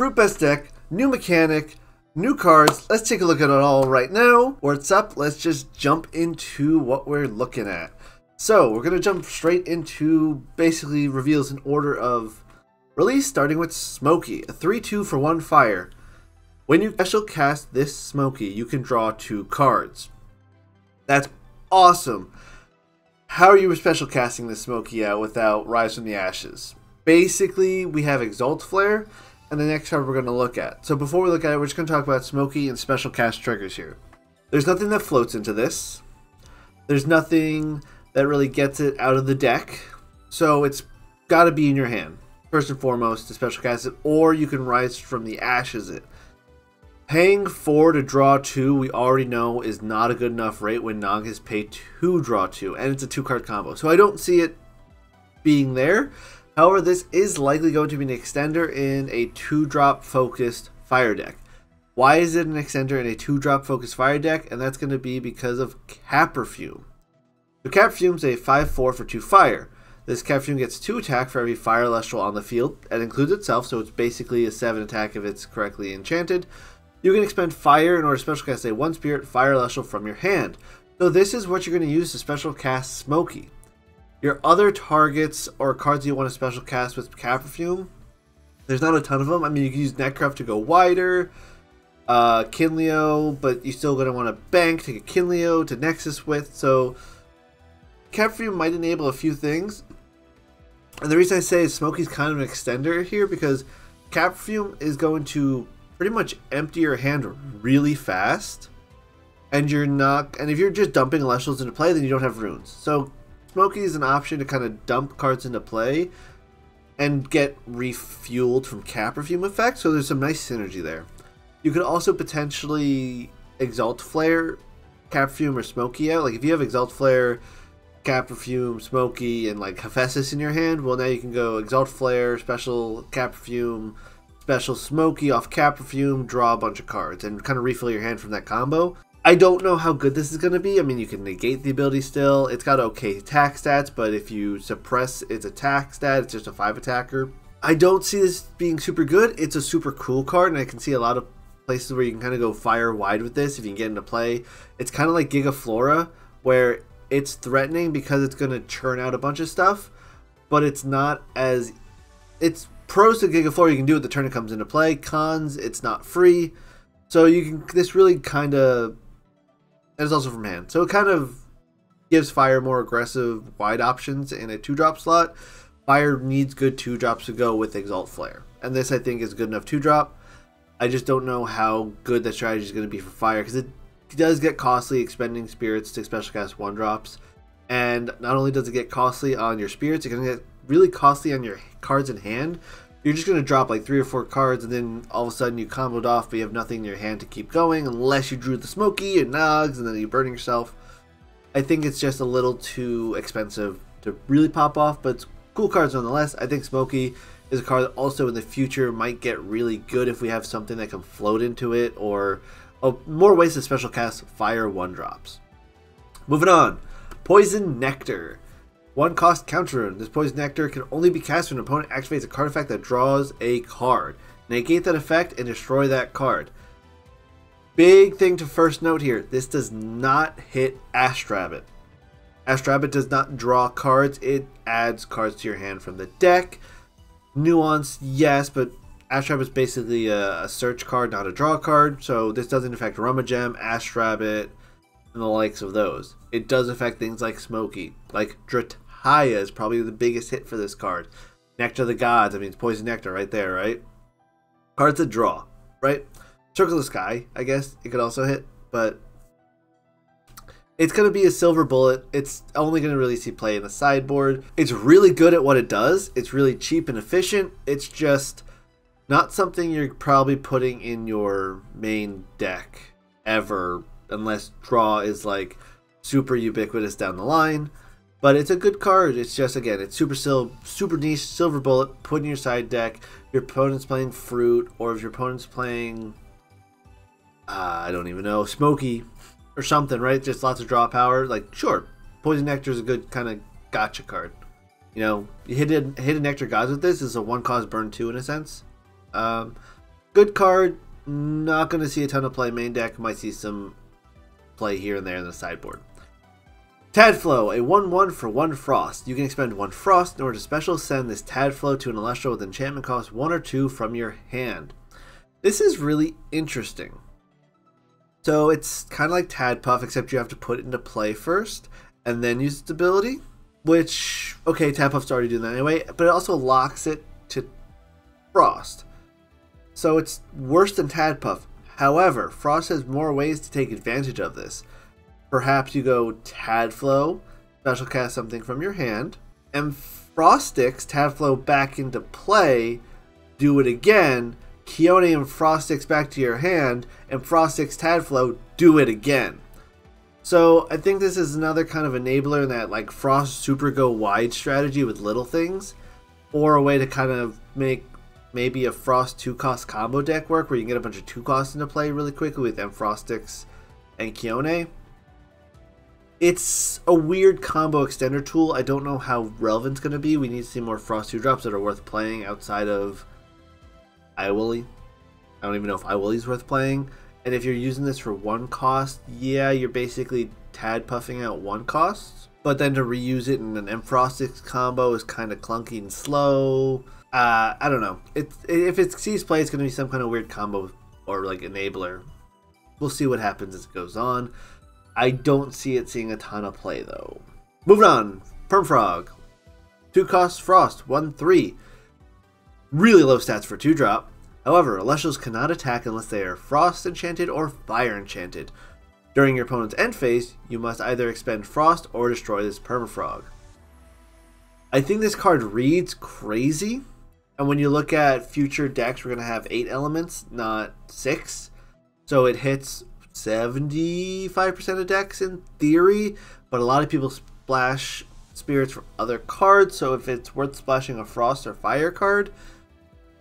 Fruit Best deck, new mechanic, new cards. Let's take a look at it all right now. What's up? Let's just jump into what we're looking at. So we're going to jump straight into basically reveals in order of release, starting with Smoky, a 3-2 for 1 fire. When you special cast this Smoky, you can draw two cards. That's awesome. How are you special casting this Smoky out without Rise from the Ashes? Basically, we have Exalt Flare, and the next card we're going to look at. So before we look at it, we're just going to talk about Smoky and special cast triggers here. There's nothing that floats into this. There's nothing that really gets it out of the deck. So it's got to be in your hand, first and foremost, to special cast it, or you can rise from the ashes it. Paying 4 to draw 2, we already know is not a good enough rate when Nog has paid 2 draw 2, and it's a 2 card combo. So I don't see it being there. However, this is likely going to be an extender in a 2 drop focused fire deck. Why is it an extender in a 2 drop focused fire deck? And that's going to be because of Caperfume. So Caperfume's a 5-4 for 2 fire. This Caperfume gets 2 attack for every fire Elestral on the field. It includes itself, so it's basically a 7 attack if it's correctly enchanted. You can expend fire in order to special cast a 1 spirit fire Elestral from your hand. So this is what you're going to use to special cast Smoky. Your other targets or cards you want to special cast with Caperfume, there's not a ton of them. I mean, you can use Netcraft to go wider, uh, Kinleo, but you're still going to want to bank to get Kinleo to Nexus with. So Caperfume might enable a few things. And the reason I say is Smoky's kind of an extender here because Caperfume is going to pretty much empty your hand really fast. And you're not, and if you're just dumping Elestrals into play, then you don't have runes. So Smoky is an option to kind of dump cards into play and get refueled from Caperfume effect. So there's some nice synergy there. You could also potentially Exalt Flare Caperfume or Smoky out. Like if you have Exalt Flare, Caperfume, Smoky, and like Hephaestus in your hand, well now you can go Exalt Flare, Special Caperfume, Special Smoky off Caperfume, draw a bunch of cards, and kind of refill your hand from that combo. I don't know how good this is going to be. I mean, you can negate the ability still. It's got okay attack stats, but if you suppress its attack stat, it's just a 5 attacker. I don't see this being super good. It's a super cool card, and I can see a lot of places where you can kind of go fire wide with this if you can get into play. It's kind of like Gigaflora, where it's threatening because it's going to churn out a bunch of stuff, but it's not as... It's pros to Gigaflora, you can do it the turn it comes into play. Cons, it's not free. So you can... This really kind of and it's also from hand. So it kind of gives Fire more aggressive wide options in a two drop slot. Fire needs good two drops to go with Exalt Flare. And this I think is good enough two drop. I just don't know how good that strategy is going to be for Fire because it does get costly expending spirits to special cast one drops. And not only does it get costly on your spirits, it can get really costly on your cards in hand you're just going to drop like three or four cards and then all of a sudden you comboed off but you have nothing in your hand to keep going unless you drew the Smoky and Nogs and then you're burning yourself. I think it's just a little too expensive to really pop off, but cool cards nonetheless. I think Smoky is a card that also in the future might get really good if we have something that can float into it or oh, more ways to special cast fire one drops. Moving on, Poison Nectar. One cost counter. This poison nectar can only be cast when an opponent activates a card effect that draws a card. Negate that effect and destroy that card. Big thing to first note here this does not hit Astrabbit. Astrabbit does not draw cards, it adds cards to your hand from the deck. Nuance, yes, but Astrabbit is basically a, a, search card, not a draw card, so this doesn't affect Rummagem, Astrabbit, and the likes of those. It does affect things like Smoky, like Drataya is probably the biggest hit for this card. Nectar of the Gods, I mean, it's Poison Nectar right there, right? Cards that draw, right? Circle the Sky, I guess it could also hit, but it's going to be a silver bullet. It's only going to really see play in the sideboard. It's really good at what it does. It's really cheap and efficient. It's just not something you're probably putting in your main deck ever unless draw is like super ubiquitous down the line. But it's a good card. It's just again, it's super sil super niche silver bullet. Put in your side deck. Your opponent's playing fruit, or if your opponent's playing, uh, I don't even know, smoky or something, right? Just lots of draw power. Like sure, poison nectar is a good kind of gotcha card. You know, hit a nectar gods with this is a one cost burn two in a sense. Um, Good card. Not going to see a ton of play main deck. Might see some play here and there in the sideboard. Tadflow, a 1-1 for 1 Frost. You can expend 1 Frost in order to special send this Tadflow to an Elestral with enchantment cost 1 or 2 from your hand. This is really interesting. So it's kind of like Tadpuff, except you have to put it into play first, and then use its ability. Which, okay, Tadpuff's already doing that anyway, but it also locks it to Frost. So it's worse than Tadpuff. However, Frost has more ways to take advantage of this. Perhaps you go Tadflow, special cast something from your hand, and Frostix Tadflow back into play, do it again, Keone and Frostix back to your hand, and Frostix Tadflow, do it again. So I think this is another kind of enabler in that like Frost super go wide strategy with little things, or a way to kind of make maybe a Frost two cost combo deck work where you can get a bunch of two costs into play really quickly with M Frostix and Kione. It's a weird combo extender tool. I don't know how relevant it's going to be. We need to see more Frost 2 drops that are worth playing outside of Iwilly. I don't even know if Iwilly is worth playing. And if you're using this for one cost, yeah, you're basically tad puffing out one cost. But then to reuse it in an Enfrostix combo is kind of clunky and slow. Uh, I don't know. It, if it sees play, it's going to be some kind of weird combo or like enabler. We'll see what happens as it goes on. I don't see it seeing a ton of play though. Moving on, Permafrog. Two costs Frost, 1 3. Really low stats for 2 drop. However, Elestrals cannot attack unless they are Frost enchanted or Fire enchanted. During your opponent's end phase, you must either expend Frost or destroy this Permafrog. I think this card reads crazy, and when you look at future decks, we're going to have 8 elements, not 6. So it hits 75% of decks in theory, but a lot of people splash spirits from other cards, so if it's worth splashing a frost or fire card,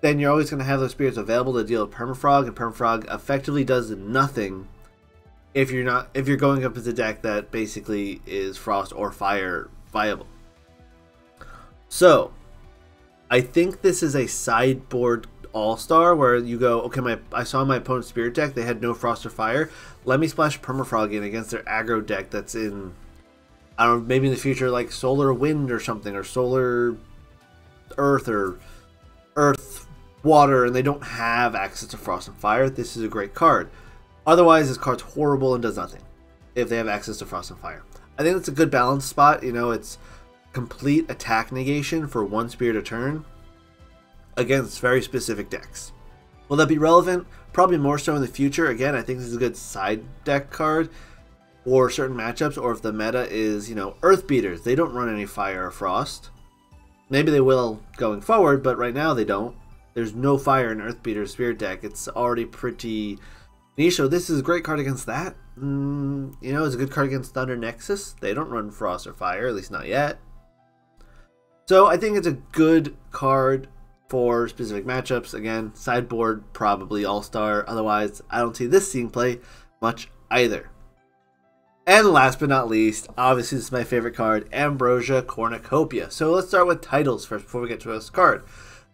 then you're always going to have those spirits available to deal with permafrog, and permafrog effectively does nothing if you're not if you're going up as a deck that basically is frost or fire viable. So, I think this is a sideboard all Star where you go, okay, my I saw my opponent's Spirit deck, they had no Frost or Fire. Let me splash Permafrog in against their aggro deck that's in, I don't know, maybe in the future like Solar Wind or something, or Solar Earth or Earth Water, and they don't have access to Frost and Fire. This is a great card. Otherwise, this card's horrible and does nothing if they have access to Frost and Fire. I think that's a good balance spot. You know, it's complete attack negation for one Spirit a turn against very specific decks. Will that be relevant? Probably more so in the future. Again, I think this is a good side deck card for certain matchups, or if the meta is, you know, Earth Beaters. They don't run any Fire or Frost. Maybe they will going forward, but right now they don't. There's no Fire in Earth Beater Spirit deck. It's already pretty niche, so this is a great card against that. Mm, you know, it's a good card against Thunder Nexus. They don't run Frost or Fire, at least not yet. So I think it's a good card for specific matchups. Again, sideboard, probably all star. Otherwise, I don't see this seeing play much either. And last but not least, obviously, this is my favorite card Ambrosia Cornucopia. So let's start with titles first before we get to this card.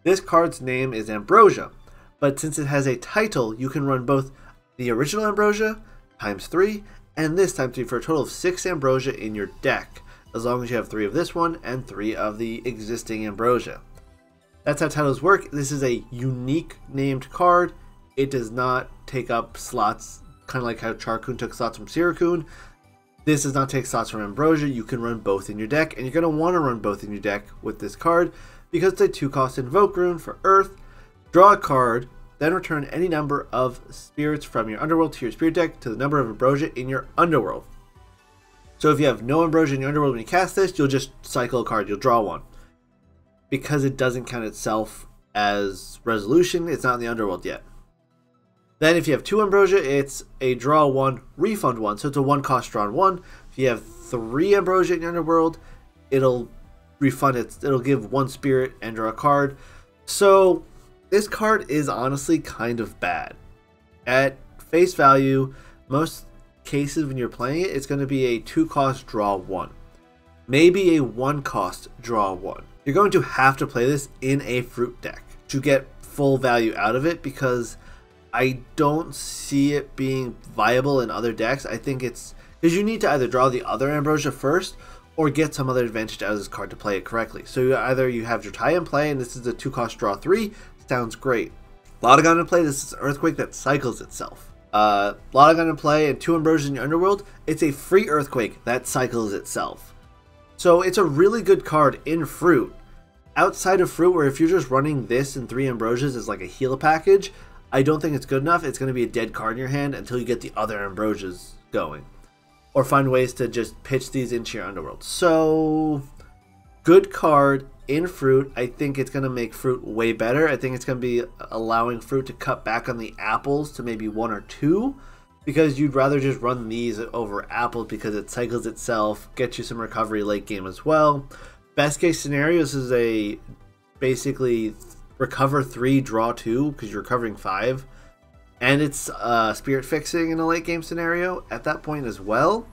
This card's name is Ambrosia, but since it has a title, you can run both the original Ambrosia times 3 and this times 3 for a total of 6 Ambrosia in your deck, as long as you have 3 of this one and 3 of the existing Ambrosia. That's how titles work. This is a unique named card. It does not take up slots, kind of like how Charcoon took slots from Siracun. This does not take slots from Ambrosia. You can run both in your deck, and you're going to want to run both in your deck with this card because it's a 2 cost Invoke Rune for Earth. Draw a card, then return any number of spirits from your Underworld to your Spirit deck to the number of Ambrosia in your Underworld. So if you have no Ambrosia in your Underworld when you cast this, you'll just cycle a card, you'll draw one because it doesn't count itself as resolution, it's not in the underworld yet. Then if you have two ambrosia, it's a draw one, refund one. So it's a one cost drawn one. If you have three ambrosia in your underworld, it'll refund it. It'll give one spirit and draw a card. So this card is honestly kind of bad. At face value, most cases when you're playing it, it's going to be a two cost draw one. Maybe a one cost draw one. You're going to have to play this in a fruit deck to get full value out of it because I don't see it being viable in other decks. I think it's because you need to either draw the other Ambrosia first or get some other advantage out of this card to play it correctly. So either you have Drataya in play and this is a 2 cost draw 3, sounds great. Lotagon in play, this is Earthquake that cycles itself. Uh, Lotagon to play and 2 Ambrosias in your Underworld, it's a free Earthquake that cycles itself. So it's a really good card in Fruit. Outside of Fruit, where if you're just running this and 3 Ambrosias as like a heal package, I don't think it's good enough. It's going to be a dead card in your hand until you get the other Ambrosias going or find ways to just pitch these into your underworld. So, good card in fruit. I think it's going to make fruit way better. I think it's going to be allowing fruit to cut back on the apples to maybe one or two because you'd rather just run these over apples because it cycles itself, gets you some recovery late game as well. Best case scenario, this is a basically recover three, draw two because you're recovering five and it's uh, spirit fixing in a late game scenario at that point as well.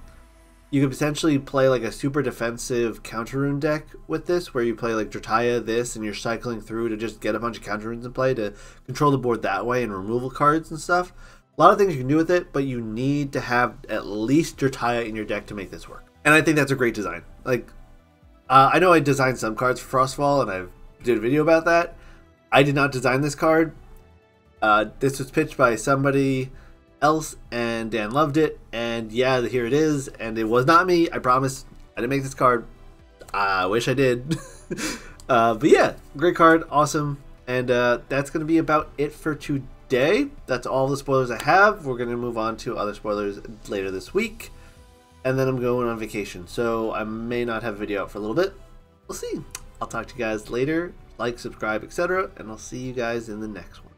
You could potentially play like a super defensive counter rune deck with this, where you play like Drataya this, and you're cycling through to just get a bunch of counter runes in play to control the board that way and removal cards and stuff. A lot of things you can do with it, but you need to have at least Drataya in your deck to make this work. And I think that's a great design. Like, uh, I know I designed some cards for Frostfall, and I did a video about that. I did not design this card, uh, this was pitched by somebody else, and Dan loved it. And yeah, here it is. And it was not me. I promise. I didn't make this card. I wish I did. uh, but yeah, great card, awesome. And uh, that's going to be about it for today. That's all the spoilers I have. We're going to move on to other spoilers later this week. And then I'm going on vacation, so I may not have a video out for a little bit. We'll see. I'll talk to you guys later. Like, subscribe, etc. And I'll see you guys in the next one.